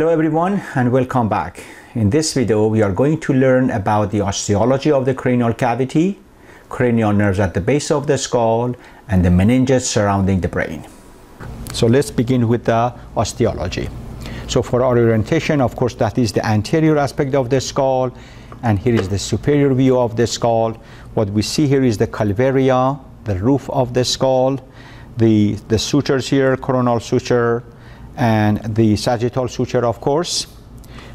Hello everyone and welcome back. In this video we are going to learn about the osteology of the cranial cavity, cranial nerves at the base of the skull and the meninges surrounding the brain. So let's begin with the osteology. So for our orientation of course that is the anterior aspect of the skull and here is the superior view of the skull. What we see here is the calvaria, the roof of the skull, the, the sutures here, coronal suture, and the sagittal suture, of course.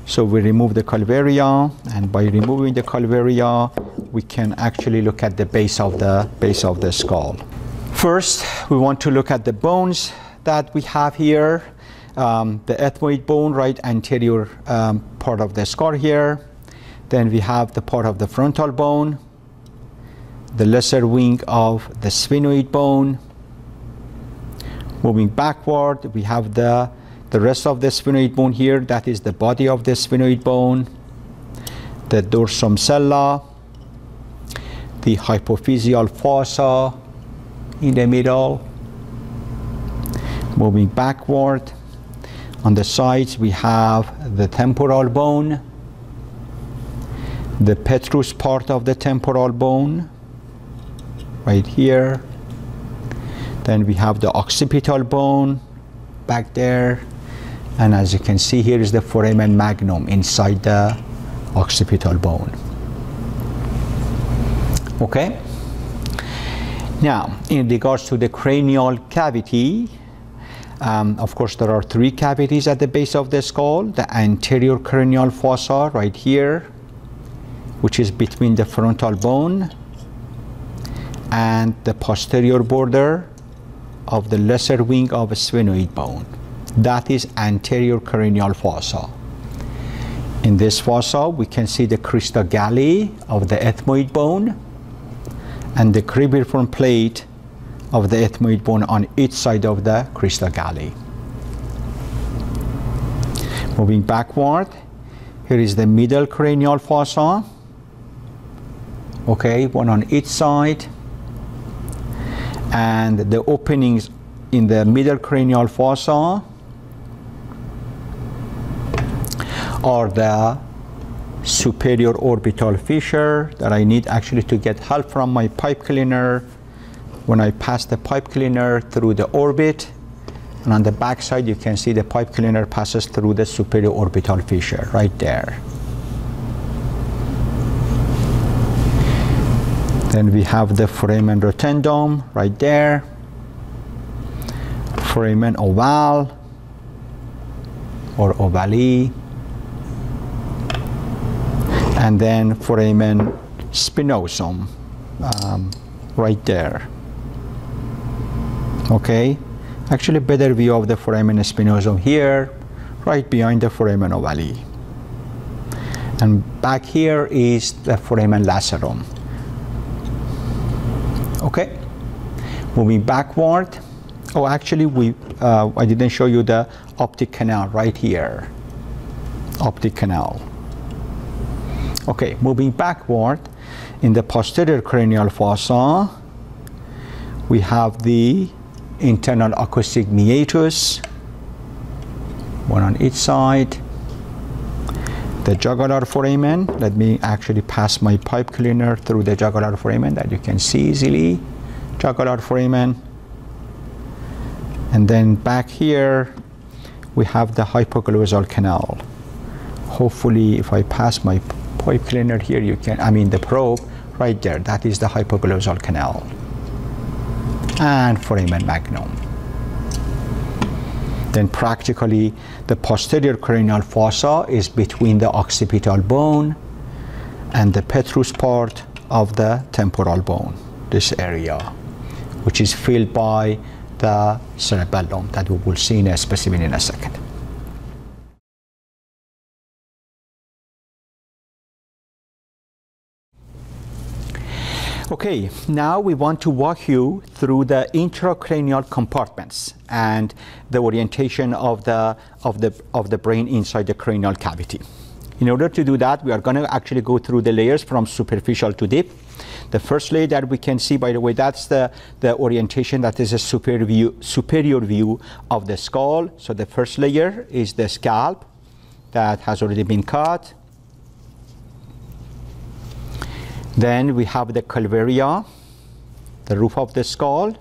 So we remove the calvaria, and by removing the calvaria, we can actually look at the base of the base of the skull. First, we want to look at the bones that we have here. Um, the ethmoid bone, right anterior um, part of the skull here. Then we have the part of the frontal bone, the lesser wing of the sphenoid bone. Moving backward, we have the, the rest of the sphenoid bone here, that is the body of the sphenoid bone, the dorsum sella, the hypophyseal fossa in the middle. Moving backward, on the sides we have the temporal bone, the petrous part of the temporal bone, right here. Then we have the occipital bone back there. And as you can see here is the foramen magnum inside the occipital bone. Okay? Now, in regards to the cranial cavity, um, of course, there are three cavities at the base of the skull. The anterior cranial fossa right here, which is between the frontal bone and the posterior border of the lesser wing of a sphenoid bone. That is anterior cranial fossa. In this fossa, we can see the crista galli of the ethmoid bone and the cribriform plate of the ethmoid bone on each side of the crista galli. Moving backward, here is the middle cranial fossa. Okay, one on each side and the openings in the middle cranial fossa are the superior orbital fissure that I need actually to get help from my pipe cleaner when I pass the pipe cleaner through the orbit and on the back side you can see the pipe cleaner passes through the superior orbital fissure right there. Then we have the foramen rotundum right there, foramen ovale or ovale, and then foramen spinosum um, right there. Okay, actually better view of the foramen spinosum here, right behind the foramen ovale. And back here is the foramen lacerum. Okay, moving backward. Oh, actually, we uh, I didn't show you the optic canal right here. Optic canal. Okay, moving backward, in the posterior cranial fossa, we have the internal acoustic meatus, one on each side. The jugular foramen, let me actually pass my pipe cleaner through the jugular foramen that you can see easily. Jugular foramen. And then back here, we have the hypoglossal canal. Hopefully, if I pass my pipe cleaner here, you can, I mean the probe, right there, that is the hypoglossal canal. And foramen magnum. Then practically the posterior cranial fossa is between the occipital bone and the petrous part of the temporal bone, this area, which is filled by the cerebellum that we will see in a specimen in a second. Okay, now we want to walk you through the intracranial compartments and the orientation of the, of the, of the brain inside the cranial cavity. In order to do that, we are going to actually go through the layers from superficial to deep. The first layer that we can see, by the way, that's the, the orientation that is a superior view, superior view of the skull. So the first layer is the scalp. that has already been cut. Then we have the calvaria, the roof of the skull.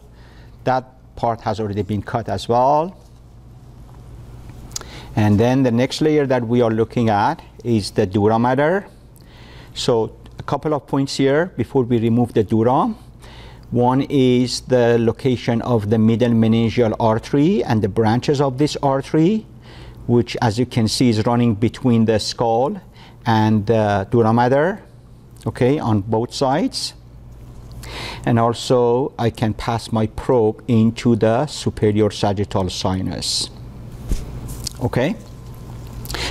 That part has already been cut as well. And then the next layer that we are looking at is the dura mater. So a couple of points here before we remove the dura. One is the location of the middle meningeal artery and the branches of this artery, which as you can see is running between the skull and the dura mater, okay, on both sides. And also I can pass my probe into the superior sagittal sinus. Okay?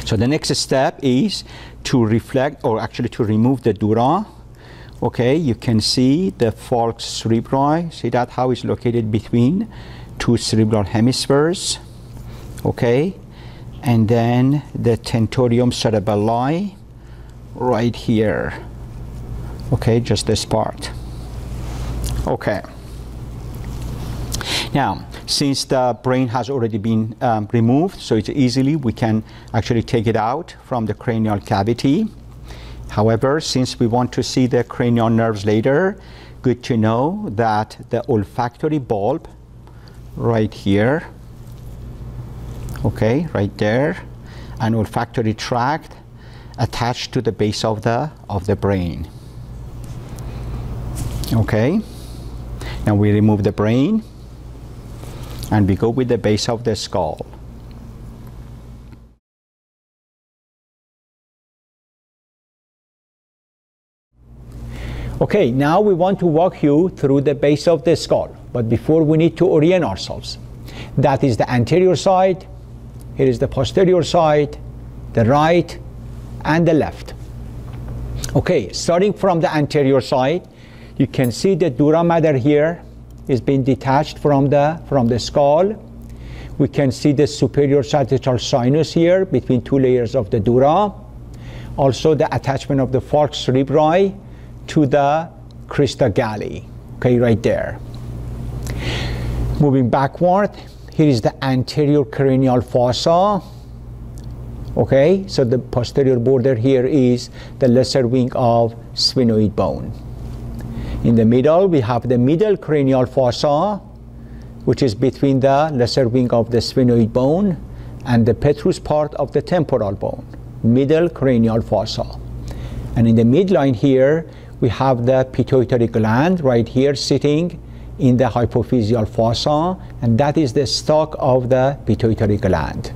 So the next step is to reflect or actually to remove the dura okay you can see the falx cerebri see that how it's located between two cerebral hemispheres okay and then the tentorium cerebelli right here okay just this part. Okay. Now since the brain has already been um, removed so it's easily we can actually take it out from the cranial cavity. However, since we want to see the cranial nerves later, good to know that the olfactory bulb right here, okay, right there, an olfactory tract attached to the base of the of the brain. Okay. Now we remove the brain and we go with the base of the skull. Okay, now we want to walk you through the base of the skull. But before we need to orient ourselves. That is the anterior side, here is the posterior side, the right, and the left. Okay, starting from the anterior side, you can see the dura mater here is being detached from the, from the skull. We can see the superior sagittal sinus here between two layers of the dura. Also the attachment of the falx cerebri to the crista galli, okay, right there. Moving backward, here is the anterior cranial fossa. Okay, so the posterior border here is the lesser wing of sphenoid bone. In the middle, we have the middle cranial fossa, which is between the lesser wing of the sphenoid bone and the petrous part of the temporal bone, middle cranial fossa. And in the midline here, we have the pituitary gland right here sitting in the hypophyseal fossa, and that is the stalk of the pituitary gland.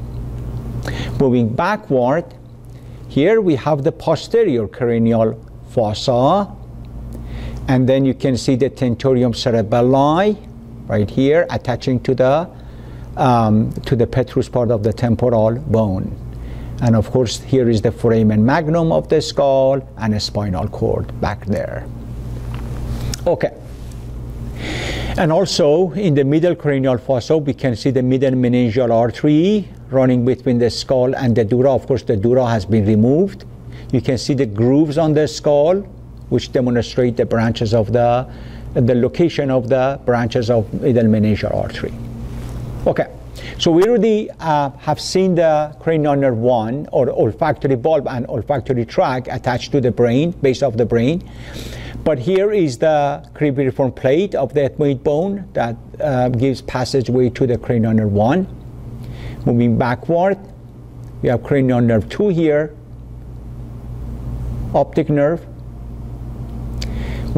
Moving backward, here we have the posterior cranial fossa, and then you can see the tentorium cerebelli right here attaching to the um, to the petrous part of the temporal bone. And of course, here is the foramen magnum of the skull and a spinal cord back there. Okay. And also in the middle cranial fossa, we can see the middle meningeal artery running between the skull and the dura. Of course, the dura has been removed. You can see the grooves on the skull, which demonstrate the branches of the, the location of the branches of middle meningeal artery. Okay. So we already uh, have seen the cranial nerve 1 or olfactory bulb and olfactory tract attached to the brain, base of the brain. But here is the cribriform plate of the ethmoid bone that uh, gives passageway to the cranial nerve 1. Moving backward, we have cranial nerve 2 here, optic nerve.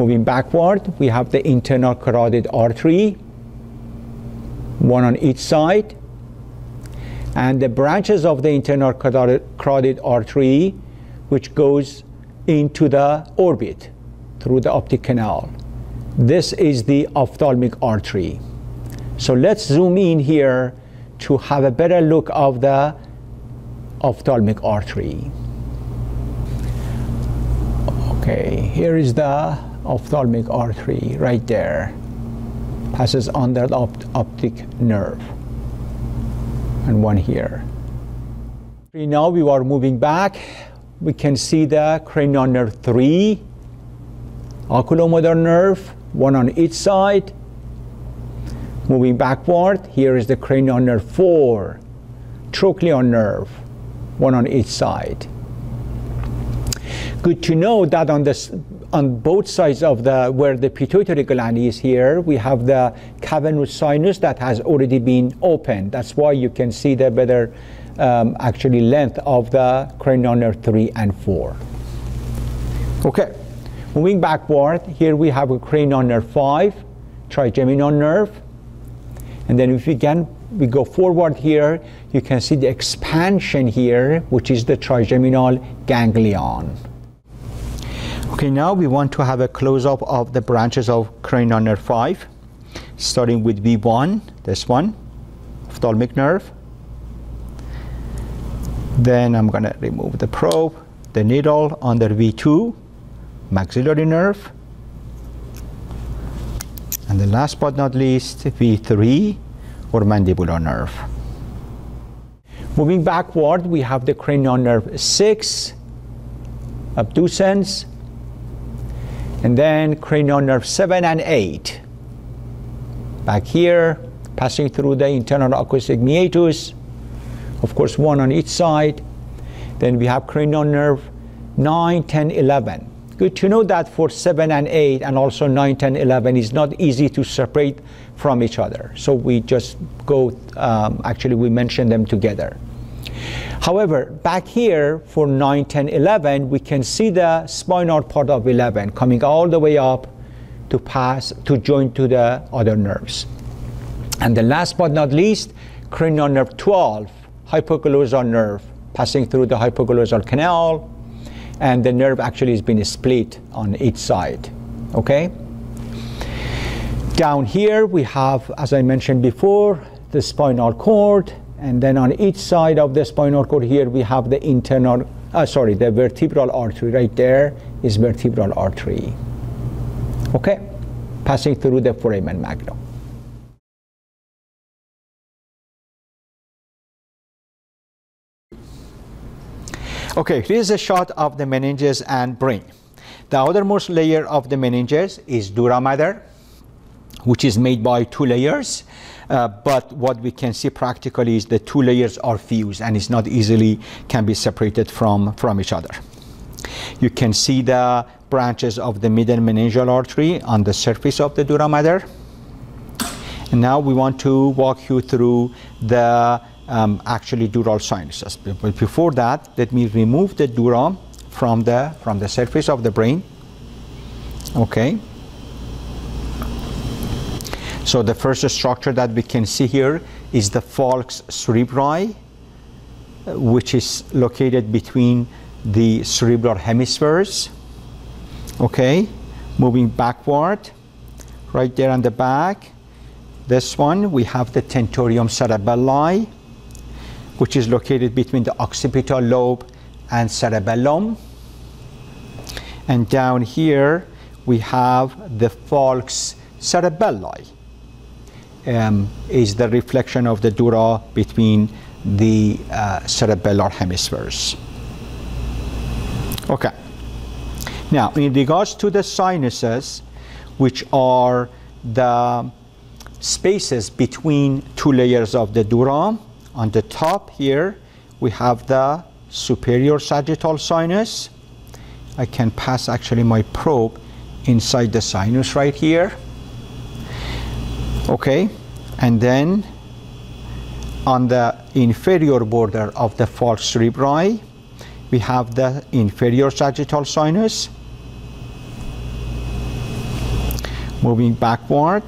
Moving backward, we have the internal carotid artery, one on each side. And the branches of the internal carotid artery, which goes into the orbit through the optic canal. This is the ophthalmic artery. So let's zoom in here to have a better look of the ophthalmic artery. Okay, here is the ophthalmic artery right there passes under the opt optic nerve and one here. Now we are moving back. We can see the cranial nerve 3, oculomotor nerve, one on each side. Moving backward, here is the cranial nerve 4, trochlear nerve, one on each side. Good to know that on this on both sides of the where the pituitary gland is here, we have the cavernous sinus that has already been opened. That's why you can see the better um, actually length of the cranial nerve 3 and 4. Okay, moving backward, here we have a cranial nerve 5, trigeminal nerve. And then if we can we go forward here, you can see the expansion here, which is the trigeminal ganglion. Okay, now we want to have a close-up of the branches of cranial nerve 5, starting with V1, this one, ophthalmic nerve. Then I'm going to remove the probe, the needle under V2, maxillary nerve. And the last but not least, V3, or mandibular nerve. Moving backward, we have the cranial nerve 6, abducens, and then cranial nerve 7 and 8. Back here, passing through the internal acoustic meatus, of course, one on each side. Then we have cranial nerve 9, 10, 11. Good to know that for 7 and 8 and also 9, 10, 11 is not easy to separate from each other. So we just go, um, actually we mention them together. However, back here for 9, 10, 11, we can see the spinal part of 11 coming all the way up to pass, to join to the other nerves. And the last but not least, cranial nerve 12, hypoglossal nerve, passing through the hypoglossal canal, and the nerve actually has been split on each side, okay? Down here we have, as I mentioned before, the spinal cord, and then on each side of the spinal cord here, we have the internal, uh, sorry, the vertebral artery right there is vertebral artery. Okay, passing through the foramen magnum. Okay, here's a shot of the meninges and brain. The outermost layer of the meninges is dura mater, which is made by two layers. Uh, but what we can see practically is the two layers are fused and it's not easily can be separated from, from each other. You can see the branches of the middle meningeal artery on the surface of the dura mater. And now we want to walk you through the um, actually dural sinuses. But before that, let me remove the dura from the, from the surface of the brain. Okay. So the first structure that we can see here is the falx cerebri, which is located between the cerebral hemispheres. Okay, moving backward, right there on the back. This one, we have the tentorium cerebelli, which is located between the occipital lobe and cerebellum. And down here, we have the falx cerebelli, um, is the reflection of the dura between the uh, cerebellar hemispheres. Okay. Now, in regards to the sinuses, which are the spaces between two layers of the dura, on the top here, we have the superior sagittal sinus. I can pass actually my probe inside the sinus right here okay? And then on the inferior border of the falx cerebri we have the inferior sagittal sinus. Moving backward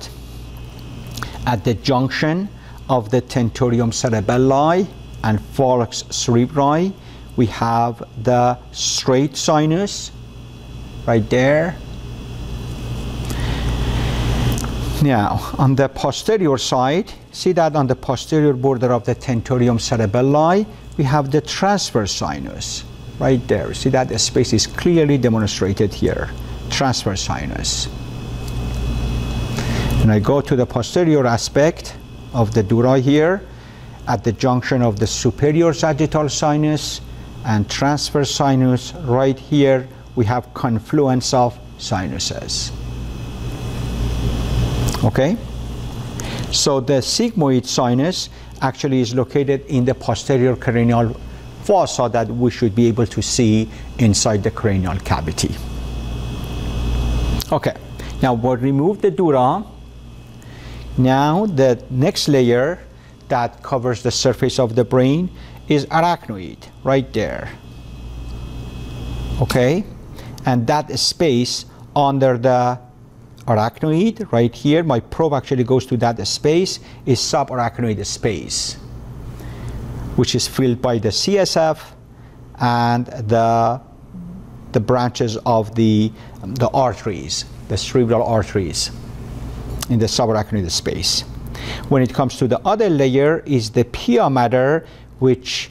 at the junction of the tentorium cerebelli and falx cerebri we have the straight sinus right there Now, on the posterior side, see that on the posterior border of the tentorium cerebelli, we have the transverse sinus right there. See that the space is clearly demonstrated here, transverse sinus. And I go to the posterior aspect of the dura here, at the junction of the superior sagittal sinus and transverse sinus, right here we have confluence of sinuses. Okay? So the sigmoid sinus actually is located in the posterior cranial fossa that we should be able to see inside the cranial cavity. Okay, now we'll remove the dura. Now the next layer that covers the surface of the brain is arachnoid, right there. Okay, and that space under the arachnoid right here, my probe actually goes to that space, is subarachnoid space, which is filled by the CSF and the, the branches of the, the arteries, the cerebral arteries in the subarachnoid space. When it comes to the other layer is the pia mater, which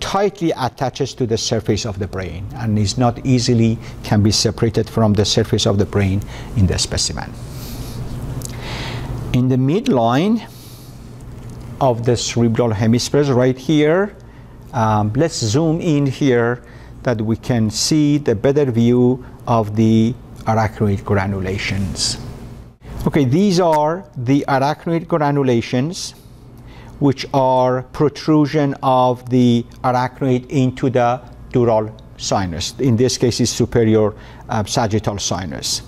tightly attaches to the surface of the brain and is not easily can be separated from the surface of the brain in the specimen. In the midline of the cerebral hemispheres right here, um, let's zoom in here that we can see the better view of the arachnoid granulations. Okay, these are the arachnoid granulations which are protrusion of the arachnoid into the dural sinus. In this case, is superior uh, sagittal sinus.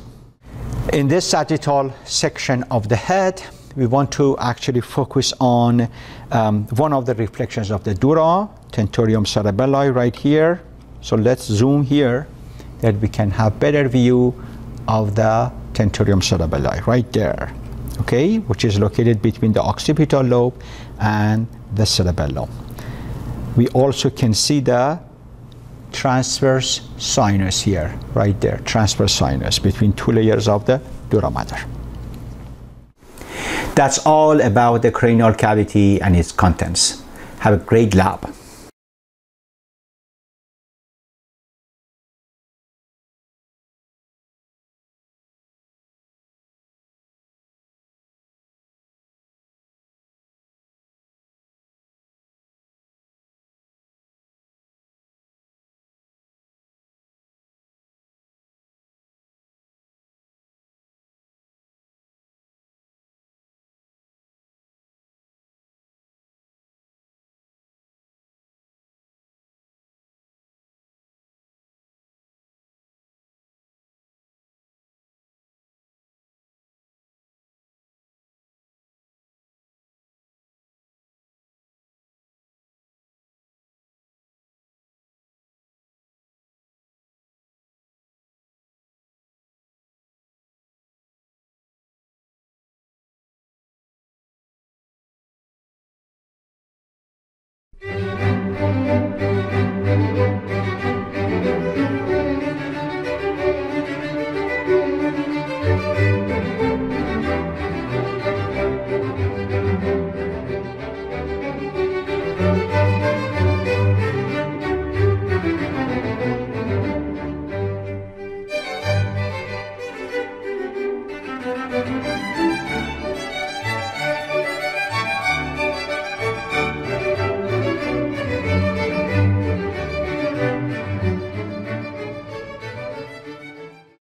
In this sagittal section of the head, we want to actually focus on um, one of the reflections of the dura, tentorium cerebelli right here. So let's zoom here that we can have better view of the tentorium cerebelli right there okay, which is located between the occipital lobe and the cerebellum. We also can see the transverse sinus here, right there, transverse sinus between two layers of the dura mater. That's all about the cranial cavity and its contents. Have a great lab.